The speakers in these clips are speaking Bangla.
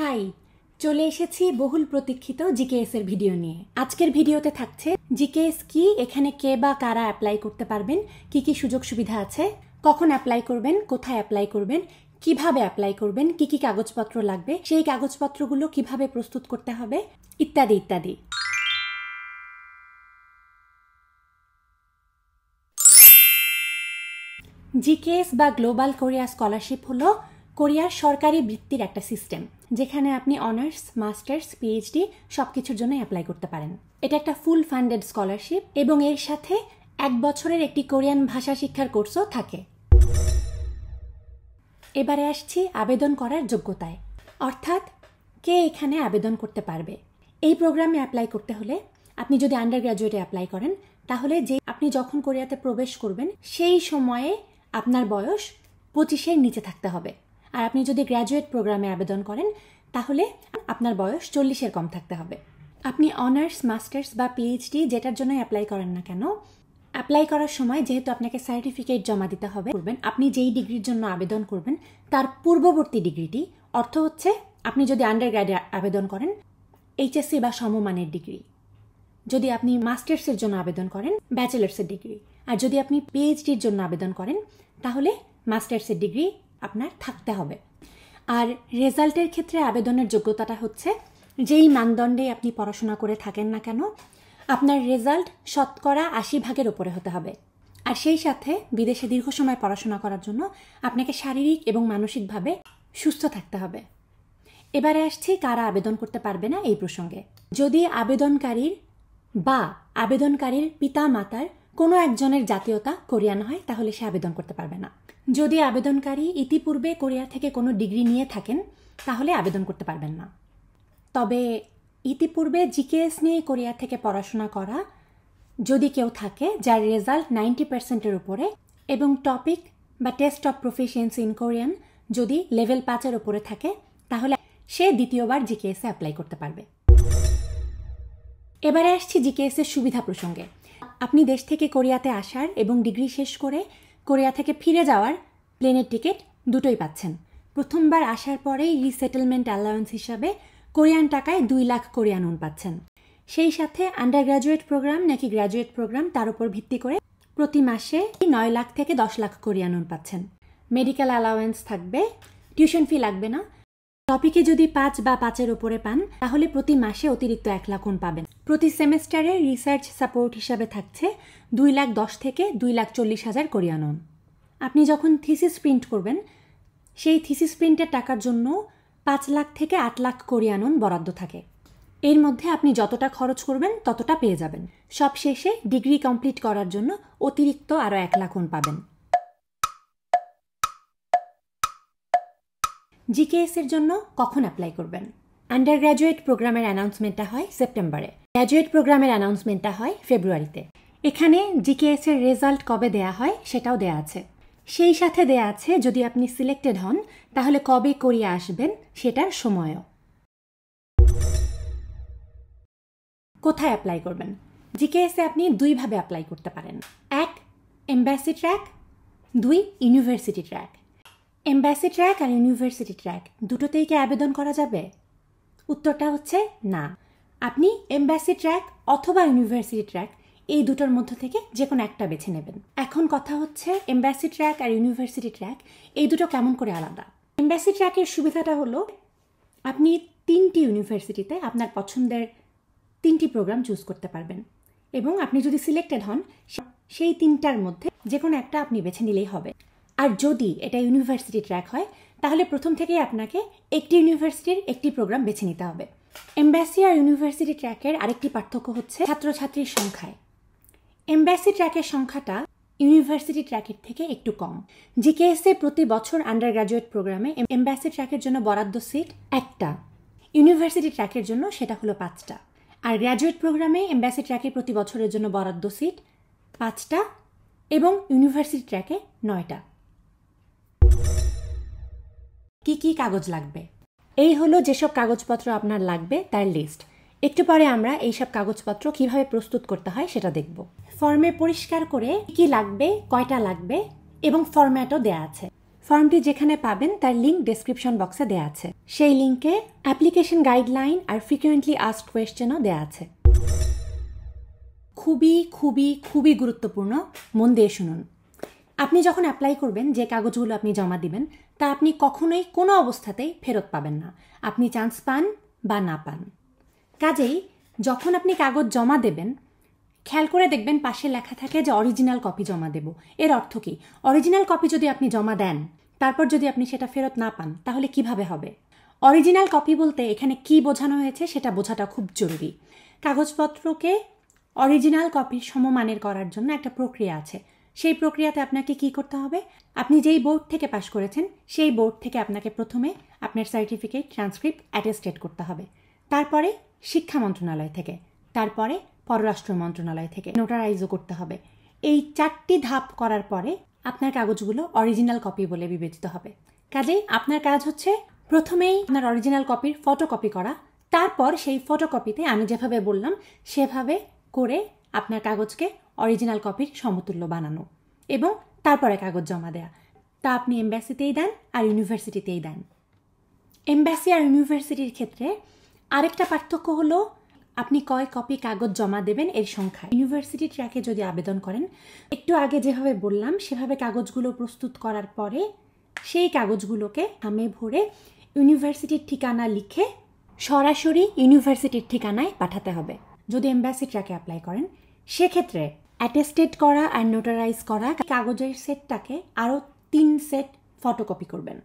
হাই, চলে এসেছি বহুল প্রতীক্ষিত জিকেএস এর ভিডিও নিয়ে। আজকের ভিডিওতে থাকছে জিকেএস কি, এখানে কে বা কারা অ্যাপ্লাই করতে পারবেন, কি কি সুযোগ সুবিধা আছে, কখন অ্যাপ্লাই করবেন, কোথায় অ্যাপ্লাই করবেন, কীভাবে অ্যাপ্লাই করবেন, কি কি কাগজপত্র লাগবে, সেই কাগজপত্রগুলো কীভাবে প্রস্তুত করতে হবে, ইত্যাদি ইত্যাদি। জিকেএস বা গ্লোবাল কোরিয়া স্কলারশিপ হলো কোরিয়ার সরকারি বৃত্তির একটা সিস্টেম, যেখানে আপনি অনার্স, মাস্টার্স পিএইচডি সব কিছুর জন্য অ্যাপ্লাই করতে পারেন। এটা একটা ফুল ফান্ডেড স্কলারশিপ এবং এর সাথে এক বছরের একটি কোরিয়ান ভাষা শিক্ষার কোর্সও থাকে। এবারে আসছি আবেদন করার যোগ্যতায়। অর্থাৎ কে এখানে আবেদন করতে পারবে? এই প্রোগ্রামে অ্যাপ্লাই করতে হলে আপনি যদি আন্ডার গ্র্যাজুয়েটে অ্যাপ্লাই করেন, তাহলে যে আপনি যখন কোরিয়াতে প্রবেশ করবেন, সেই সময়ে আপনার বয়স পঁচিশের নিচে থাকতে হবে। আর আপনি যদি গ্র্যাজুয়েট প্রোগ্রামে আবেদন করেন, তাহলে আপনার বয়স চল্লিশের কম থাকতে হবে। আপনি অনার্স মাস্টার্স বা পিএইচডি যেটার জন্য অ্যাপ্লাই করেন না কেন অ্যাপ্লাই করার সময় যেহেতু আপনাকে সার্টিফিকেট জমা দিতে হবে, করবেন, আপনি যেই ডিগ্রির জন্য আবেদন করবেন, তার পূর্ববর্তী ডিগ্রিটি অর্থ হচ্ছে আপনি যদি আন্ডার আবেদন করেন এইচএসসি বা সমমানের ডিগ্রি যদি আপনি মাস্টার্সের জন্য আবেদন করেন ব্যাচেলার্সের ডিগ্রি আর যদি আপনি পিএইচডির জন্য আবেদন করেন, তাহলে মাস্টার্সের ডিগ্রি আপনার থাকতে হবে। আর রেজাল্টের ক্ষেত্রে আবেদনের যোগ্যতাটা হচ্ছে, যেই মানদণ্ডে আপনি পড়াশোনা করে থাকেন না কেন, আপনার রেজাল্ট শতকরা আশি ভাগের ওপরে হতে হবে। আর সেই সাথে বিদেশে দীর্ঘ সময় পড়াশোনা করার জন্য আপনাকে শারীরিক এবং মানসিকভাবে সুস্থ থাকতে হবে। এবারে আসছি কারা আবেদন করতে পারবে না এই প্রসঙ্গে। যদি আবেদনকারীর বা আবেদনকারীর পিতা মাতার কোনো একজনের জাতীয়তা কোরিয়ান হয়, তাহলে সে আবেদন করতে পারবে না। যদি আবেদনকারী ইতিপূর্বে কোরিয়া থেকে কোনো ডিগ্রি নিয়ে থাকেন, তাহলে আবেদন করতে পারবেন না। তবে ইতিপূর্বে জিকেএস নিয়ে কোরিয়া থেকে পড়াশোনা করা, যদি কেউ থাকে যার রেজাল্ট নাইনটি পার্সেন্টের উপরে এবং টপিক বা test of proficiency in Korean যদি লেভেল পাঁচের উপরে থাকে, তাহলে সে দ্বিতীয়বার জিকেএসে অ্যাপ্লাই করতে পারবে। এবারে আসছি জিকেএস এর সুবিধা প্রসঙ্গে। আপনি দেশ থেকে কোরিয়াতে আসার এবং ডিগ্রি শেষ করে কোরিয়া থেকে ফিরে যাওয়ার প্লেনের টিকিট দুটোই পাচ্ছেন। প্রথমবার আসার পরেই রিসেটেলমেন্ট অ্যালাউন্স হিসাবে কোরিয়ান টাকায় দুই লাখ কোরিয়ান উন পাচ্ছেন। সেই সাথে আন্ডার গ্র্যাজুয়েট প্রোগ্রাম নাকি গ্র্যাজুয়েট প্রোগ্রাম তার উপর ভিত্তি করে প্রতি মাসে নয় লাখ থেকে দশ লাখ কোরিয়ান উন পাচ্ছেন। মেডিকেল অ্যালাউয়েন্স থাকবে, টিউশন ফি লাগবে না। টপিকে যদি পাঁচ বা পাঁচের ওপরে পান, তাহলে প্রতি মাসে অতিরিক্ত এক লাখ উন পাবেন। প্রতি সেমেস্টারে রিসার্চ সাপোর্ট হিসাবে থাকছে দুই লাখ দশ থেকে দুই লাখ চল্লিশ হাজার কোরিয়ান আপনি যখন থিসিস প্রিন্ট করবেন, সেই থিসিস প্রিন্টের টাকার জন্য পাঁচ লাখ থেকে আট লাখ কোরিয়ানুন বরাদ্দ থাকে। এর মধ্যে আপনি যতটা খরচ করবেন, ততটা পেয়ে যাবেন। সব শেষে ডিগ্রি কমপ্লিট করার জন্য অতিরিক্ত আরও এক লাখ উন পাবেন। জিকেএস এর জন্য কখন অ্যাপ্লাই করবেন? আন্ডার গ্র্যাজুয়েট প্রোগ্রামের অ্যানাউন্সমেন্টটা হয় সেপ্টেম্বরে। গ্র্যাজুয়েট প্রোগ্রামের অ্যানাউন্সমেন্টটা হয় ফেব্রুয়ারিতে এখানে জিকেএস এর রেজাল্ট কবে দেয়া হয় সেটাও দেয়া আছে। সেই সাথে দেয়া আছে, যদি আপনি সিলেক্টেড হন, তাহলে কবে করিয়ে আসবেন সেটার সময়ও। কোথায় অ্যাপ্লাই করবেন? জিকেএসে আপনি দুইভাবে অ্যাপ্লাই করতে পারেন। এক এম্বাসি ট্র্যাক দুই ইউনিভার্সিটি ট্র্যাক এম্বাসি ট্র্যাক আর ইউনিভার্সিটি ট্র্যাক দুটোতেই কি আবেদন করা যাবে? উত্তরটা হচ্ছে না। আপনি এম্বাসি ট্র্যাক অথবা ইউনিভার্সিটি ট্র্যাক, এই দুটোর মধ্য থেকে যে কোনো একটা বেছে নেবেন। এখন কথা হচ্ছে এম্বাসি ট্র্যাক আর ইউনিভার্সিটি ট্র্যাক, এই দুটো কেমন করে আলাদা? এম্বাসি ট্র্যাকের সুবিধাটা হলো, আপনি তিনটি ইউনিভার্সিটিতে আপনার পছন্দের তিনটি প্রোগ্রাম চুজ করতে পারবেন। এবং আপনি যদি সিলেক্টেড হন, সেই তিনটার মধ্যে যে কোনো একটা আপনি বেছে নিলেই হবে। আর যদি এটা ইউনিভার্সিটি ট্র্যাক হয়, তাহলে প্রথম থেকেই আপনাকে একটি ইউনিভার্সিটির একটি প্রোগ্রাম বেছে নিতে হবে। এম্বাসি আর ইউনিভার্সিটি ট্র্যাকের আরেকটি পার্থক্য হচ্ছে ছাত্রছাত্রীর সংখ্যায়। এম্বাসি ট্র্যাকের সংখ্যাটা ইউনিভার্সিটি ট্র্যাকের থেকে একটু কম। জিকেএসএ প্রতি বছর আন্ডার গ্রাজুয়েট প্রোগ্রামে এম্বাসি ট্র্যাকের জন্য বরাদ্দ সিট একটা। ইউনিভার্সিটি ট্র্যাকের জন্য সেটা হলো পাঁচটা। আর গ্র্যাজুয়েট প্রোগ্রামে এম্বাসি ট্র্যাকে প্রতি বছরের জন্য বরাদ্দ সিট পাঁচটা এবং ইউনিভার্সিটি ট্র্যাকে নয়টা। কি কি কাগজ লাগবে? এই হলো যেসব কাগজপত্র আপনার লাগবে, তার লিস্ট একটু পরে আমরা এইসব কাগজপত্র কীভাবে প্রস্তুত করতে হয় সেটা দেখব। ফর্মে পরিষ্কার করে কি লাগবে, কয়টা লাগবে এবং ফর্ম্যাটও দেয়া আছে। ফর্মটি যেখানে পাবেন তার লিঙ্ক ডেসক্রিপশন বক্সে দেওয়া আছে। সেই লিঙ্কে অ্যাপ্লিকেশন গাইডলাইন আর ফ্রিকুয়েন্টলি আস্কড কোয়েশ্চেনও দেওয়া আছে। খুবই খুবই খুবই গুরুত্বপূর্ণ। মন দিয়ে শুনুন। আপনি যখন অ্যাপ্লাই করবেন, যে কাগজগুলো আপনি জমা দিবেন, তা আপনি কখনোই কোনো অবস্থাতেই ফেরত পাবেন না। আপনি চান্স পান বা না পান। কাজেই যখন আপনি কাগজ জমা দেবেন, খেয়াল করে দেখবেন পাশে লেখা থাকে যে অরিজিনাল কপি জমা দেব। এর অর্থ কি? অরিজিনাল কপি যদি আপনি জমা দেন, তারপর যদি আপনি সেটা ফেরত না পান, তাহলে কীভাবে হবে? অরিজিনাল কপি বলতে এখানে কি বোঝানো হয়েছে সেটা বোঝাটা খুব জরুরি। কাগজপত্রকে অরিজিনাল কপির সমমানের করার জন্য একটা প্রক্রিয়া আছে। সেই প্রক্রিয়াতে আপনাকে কি করতে হবে? আপনি যেই বোর্ড থেকে পাশ করেছেন, সেই বোর্ড থেকে আপনাকে প্রথমে আপনার সার্টিফিকেট ট্রান্সক্রিপ্ট অ্যাটেস্টেড করতে হবে। তারপরে শিক্ষা মন্ত্রণালয় থেকে, তারপরে পররাষ্ট্র মন্ত্রণালয় থেকে নোটারাইজও করতে হবে। এই চারটি ধাপ করার পরে আপনার কাগজগুলো অরিজিনাল কপি বলে বিবেচিত হবে। কাজেই আপনার কাজ হচ্ছে প্রথমেই আপনার অরিজিনাল কপির ফটোকপি করা। তারপর সেই ফটোকপিতে আমি যেভাবে বললাম, সেভাবে করে আপনার কাগজকে অরিজিনাল কপির সমতুল্য বানানো এবং তারপরে কাগজ জমা দেয়া। তা আপনি এম্বাসিতেই দেন আর ইউনিভার্সিটিতেই দেন। এম্বাসি আর ইউনিভার্সিটির ক্ষেত্রে আরেকটা পার্থক্য হলো আপনি কয় কপি কাগজ জমা দেবেন এর সংখ্যা। ইউনিভার্সিটি ট্র্যাকে যদি আবেদন করেন, একটু আগে যেভাবে বললাম, সেভাবে কাগজগুলো প্রস্তুত করার পরে সেই কাগজগুলোকে আমে ভরে ইউনিভার্সিটির ঠিকানা লিখে সরাসরি ইউনিভার্সিটির ঠিকানায় পাঠাতে হবে। যদি এম্বাসি ট্র্যাকে অ্যাপ্লাই করেন, সেক্ষেত্রে অ্যাটেস্টেড করা আর নোটারাইজ করা কাগজের সেটটাকে আরও তিন সেট ফটোকপি করবেন।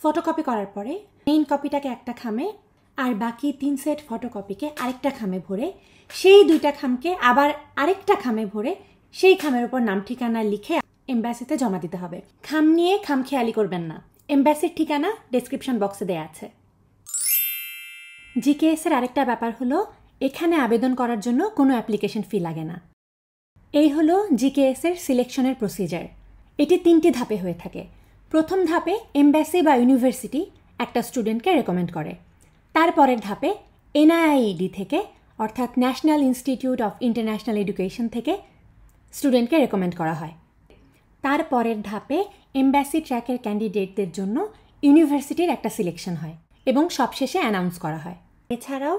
ফটোকপি করার পরে মেইন কপিটাকে একটা খামে আর বাকি তিন সেট ফটোকপিকে আরেকটা খামে ভরে সেই দুইটা খামকে আবার আরেকটা খামে ভরে সেই খামের উপর নাম, ঠিকানা লিখে এম্বাসিতে জমা দিতে হবে। খাম নিয়ে খাম খেয়ালি করবেন না। এম্বাসির ঠিকানা ডেসক্রিপশন বক্সে দেওয়া আছে। জিকেএস এর আরেকটা ব্যাপার হলো, এখানে আবেদন করার জন্য কোনো অ্যাপ্লিকেশন ফি লাগে না। এই হলো জিকেএস এর সিলেকশনের প্রসিজার। এটি তিনটি ধাপে হয়ে থাকে। প্রথম ধাপে এমবাসি বা ইউনিভার্সিটি একটা স্টুডেন্টকে রেকমেন্ড করে। তারপরের ধাপে এনআইআইডি থেকে, অর্থাৎ national institute of international education থেকে স্টুডেন্টকে রেকমেন্ড করা হয়। তারপরের ধাপে এমবাসি ট্র্যাকের ক্যান্ডিডেটদের জন্য ইউনিভার্সিটির একটা সিলেকশন হয় এবং সবশেষে অ্যানাউন্স করা হয়। এছাড়াও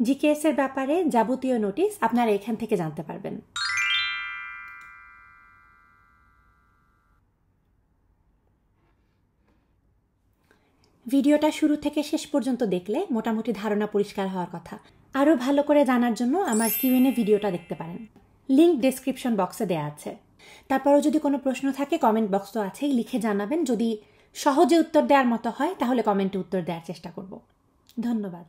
জিকেএস এর ব্যাপারে যাবতীয় নোটিশ আপনারা এখান থেকে জানতে পারবেন। ভিডিওটা শুরু থেকে শেষ পর্যন্ত দেখলে মোটামুটি ধারণা পরিষ্কার হওয়ার কথা। আরও ভালো করে জানার জন্য আমার কিউএনএ ভিডিওটা দেখতে পারেন। লিঙ্ক ডেসক্রিপশন বক্সে দেওয়া আছে। তারপরও যদি কোনো প্রশ্ন থাকে, কমেন্ট বক্স তো আছেই, লিখে জানাবেন। যদি সহজে উত্তর দেওয়ার মতো হয়, তাহলে কমেন্টে উত্তর দেওয়ার চেষ্টা করব। ধন্যবাদ।